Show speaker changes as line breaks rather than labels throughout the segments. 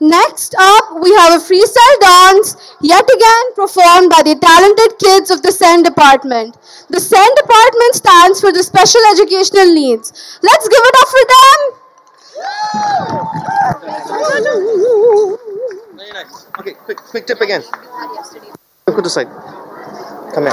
Next up, we have a freestyle dance, yet again performed by the talented kids of the SEN department. The SEN department stands for the Special Educational Needs. Let's give it up for them!
Very nice. Okay, quick, quick tip again. Look to the side. Come here.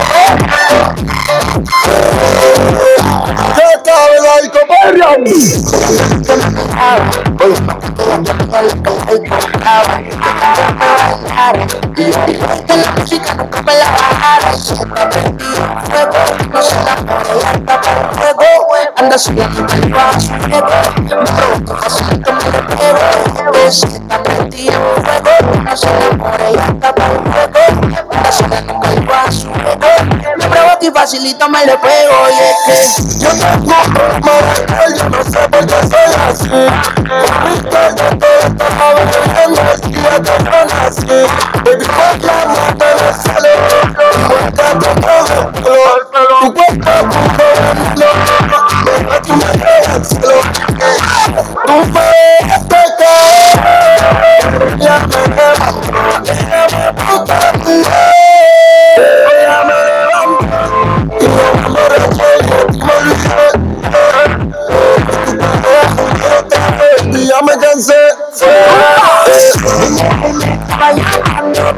Icoperian?
Anda y facilito me le pego. Y es que
Yo tengo yo no sé por qué soy así. Viste, yo y ya te conocí. Baby, por la me sale, Ya me cansé.
bailando,